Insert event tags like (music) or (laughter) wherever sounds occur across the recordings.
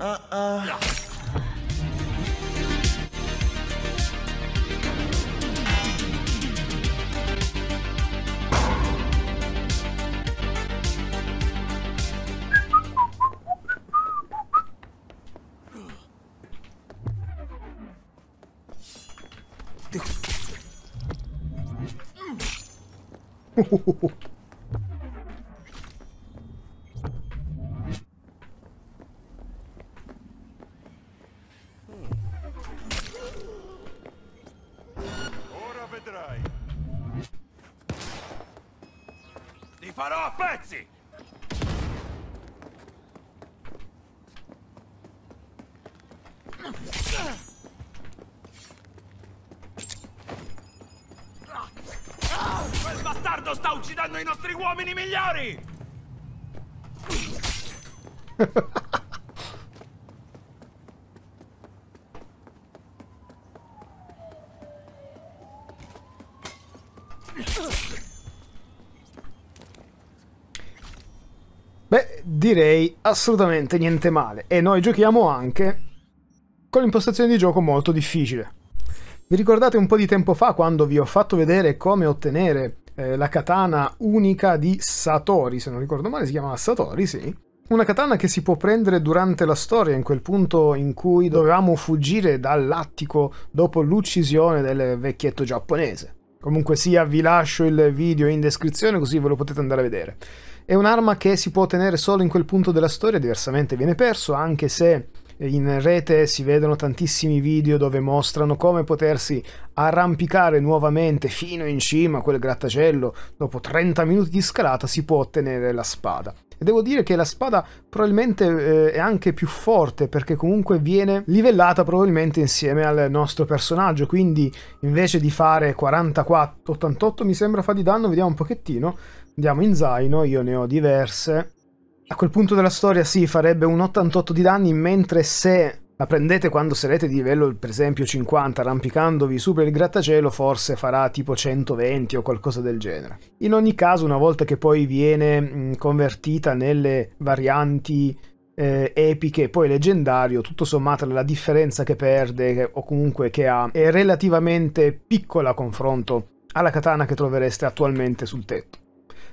Uh-uh. (laughs) No. (laughs) farò a pezzi! Quel bastardo sta uccidendo i nostri uomini migliori! (laughs) Beh, direi assolutamente niente male. E noi giochiamo anche con l'impostazione di gioco molto difficile. Vi ricordate un po' di tempo fa quando vi ho fatto vedere come ottenere eh, la katana unica di Satori, se non ricordo male si chiamava Satori, sì. Una katana che si può prendere durante la storia, in quel punto in cui dovevamo fuggire dall'attico dopo l'uccisione del vecchietto giapponese. Comunque sia, vi lascio il video in descrizione così ve lo potete andare a vedere. È un'arma che si può ottenere solo in quel punto della storia, diversamente viene perso, anche se in rete si vedono tantissimi video dove mostrano come potersi arrampicare nuovamente fino in cima a quel grattacielo. Dopo 30 minuti di scalata si può ottenere la spada. E devo dire che la spada probabilmente eh, è anche più forte perché comunque viene livellata probabilmente insieme al nostro personaggio. Quindi invece di fare 44, 88 mi sembra fa di danno, vediamo un pochettino. Andiamo in zaino, io ne ho diverse. A quel punto della storia sì, farebbe un 88 di danni, mentre se la prendete quando sarete di livello per esempio 50 arrampicandovi su per il grattacielo forse farà tipo 120 o qualcosa del genere. In ogni caso una volta che poi viene convertita nelle varianti eh, epiche e poi leggendario, tutto sommato la differenza che perde o comunque che ha è relativamente piccola a confronto alla katana che trovereste attualmente sul tetto.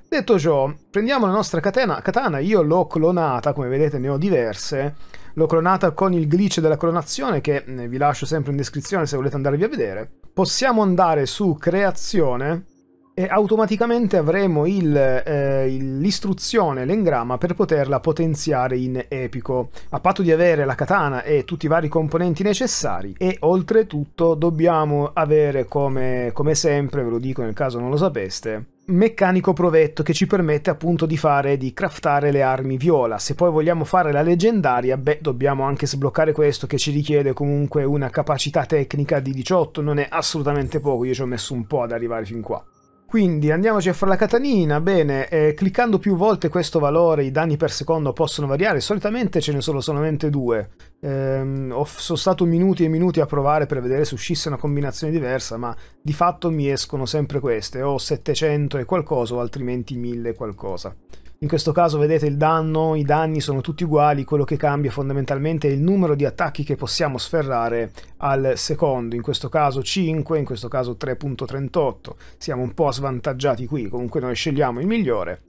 Detto ciò, prendiamo la nostra katana, katana io l'ho clonata, come vedete ne ho diverse, l'ho clonata con il glitch della clonazione che eh, vi lascio sempre in descrizione se volete andarvi a vedere. Possiamo andare su creazione e automaticamente avremo eh, l'istruzione, l'engramma per poterla potenziare in epico, a patto di avere la katana e tutti i vari componenti necessari e oltretutto dobbiamo avere come, come sempre, ve lo dico nel caso non lo sapeste, meccanico provetto che ci permette appunto di fare di craftare le armi viola. Se poi vogliamo fare la leggendaria beh dobbiamo anche sbloccare questo che ci richiede comunque una capacità tecnica di 18 non è assolutamente poco io ci ho messo un po' ad arrivare fin qua quindi andiamoci a fare la catanina, bene, eh, cliccando più volte questo valore i danni per secondo possono variare, solitamente ce ne sono solamente due. Eh, sono stato minuti e minuti a provare per vedere se uscisse una combinazione diversa, ma di fatto mi escono sempre queste, o 700 e qualcosa o altrimenti 1000 e qualcosa. In questo caso vedete il danno, i danni sono tutti uguali, quello che cambia fondamentalmente è il numero di attacchi che possiamo sferrare al secondo, in questo caso 5, in questo caso 3.38. Siamo un po' svantaggiati qui, comunque noi scegliamo il migliore.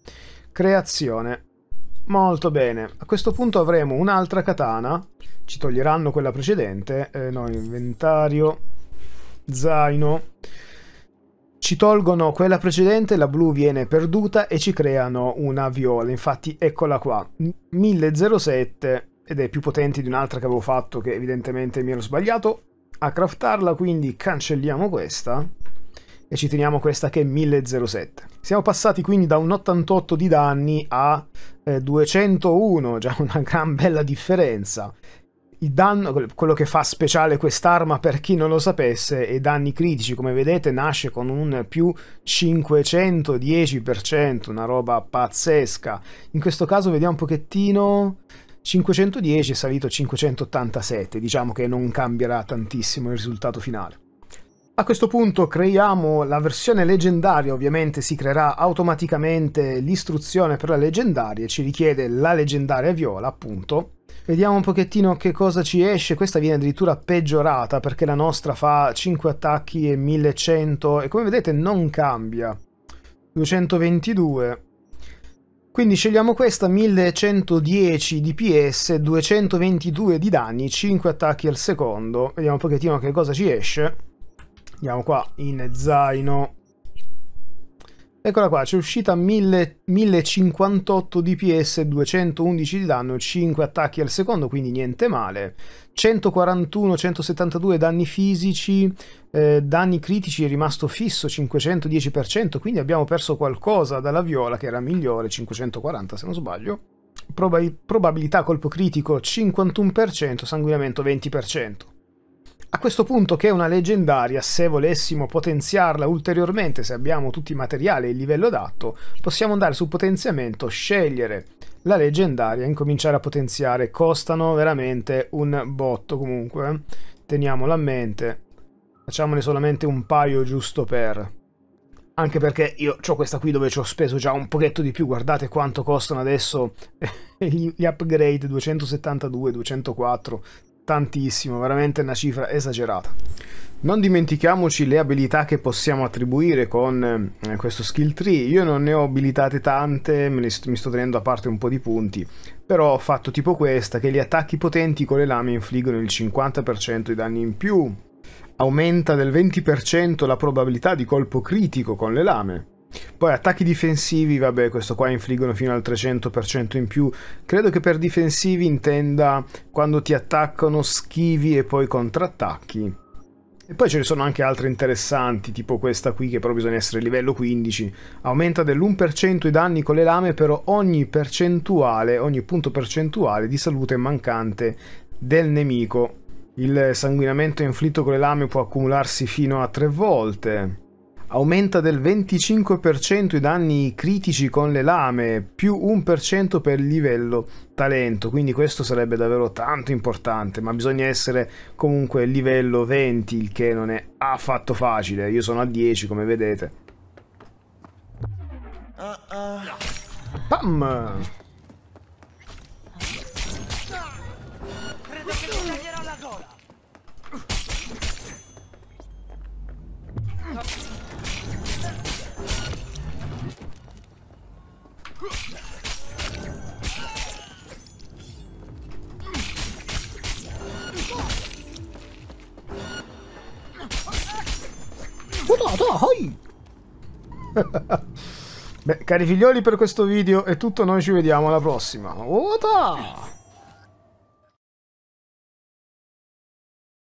Creazione. Molto bene, a questo punto avremo un'altra katana, ci toglieranno quella precedente, eh, no, inventario, zaino ci tolgono quella precedente, la blu viene perduta e ci creano una viola. Infatti eccola qua, 1007 ed è più potente di un'altra che avevo fatto che evidentemente mi ero sbagliato a craftarla, quindi cancelliamo questa e ci teniamo questa che è 1007. Siamo passati quindi da un 88 di danni a eh, 201, già una gran bella differenza il danno, quello che fa speciale quest'arma per chi non lo sapesse, è danni critici, come vedete nasce con un più 510%, una roba pazzesca. In questo caso vediamo un pochettino 510 è salito a 587, diciamo che non cambierà tantissimo il risultato finale. A questo punto creiamo la versione leggendaria, ovviamente si creerà automaticamente l'istruzione per la leggendaria, ci richiede la leggendaria viola appunto, Vediamo un pochettino che cosa ci esce. Questa viene addirittura peggiorata perché la nostra fa 5 attacchi e 1100 e come vedete non cambia. 222. Quindi scegliamo questa 1110 DPS, 222 di danni, 5 attacchi al secondo. Vediamo un pochettino che cosa ci esce. Andiamo qua in zaino. Eccola qua, c'è uscita 1000, 1058 DPS, 211 di danno, 5 attacchi al secondo, quindi niente male. 141, 172 danni fisici, eh, danni critici è rimasto fisso 510%, quindi abbiamo perso qualcosa dalla viola che era migliore, 540 se non sbaglio. Proba probabilità colpo critico 51%, sanguinamento 20%. Questo punto che è una leggendaria, se volessimo potenziarla ulteriormente, se abbiamo tutti i materiali e il livello adatto, possiamo andare su potenziamento, scegliere la leggendaria e incominciare a potenziare. Costano veramente un botto comunque, eh. teniamolo a mente. Facciamone solamente un paio giusto per... Anche perché io ho questa qui dove ci ho speso già un pochetto di più, guardate quanto costano adesso (laughs) gli upgrade 272, 204, tantissimo, veramente una cifra esagerata. Non dimentichiamoci le abilità che possiamo attribuire con eh, questo skill tree. Io non ne ho abilitate tante, st mi sto tenendo a parte un po' di punti, però ho fatto tipo questa, che gli attacchi potenti con le lame infliggono il 50% di danni in più. Aumenta del 20% la probabilità di colpo critico con le lame. Poi attacchi difensivi, vabbè, questo qua infliggono fino al 300% in più. Credo che per difensivi intenda quando ti attaccano, schivi e poi contrattacchi. E poi ce ne sono anche altre interessanti, tipo questa qui che però bisogna essere livello 15. Aumenta dell'1% i danni con le lame per ogni percentuale, ogni punto percentuale di salute mancante del nemico. Il sanguinamento inflitto con le lame può accumularsi fino a 3 volte aumenta del 25% i danni critici con le lame, più 1% per il livello talento, quindi questo sarebbe davvero tanto importante, ma bisogna essere comunque livello 20, il che non è affatto facile, io sono a 10 come vedete. Bam! Beh, cari figlioli, per questo video è tutto, noi ci vediamo alla prossima.